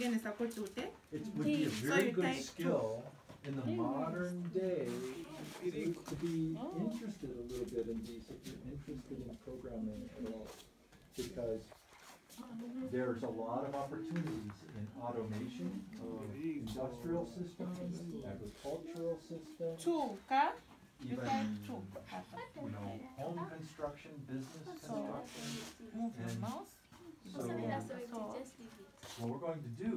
bien esa cultura. It would be a very good skill in the modern day to, to be Oh. interested a little bit in these, if you're interested in programming at all. Because there's a lot of opportunities in automation of industrial systems, agricultural systems, Two, ¿ca? You even, you know, home construction, business construction. What we're going to do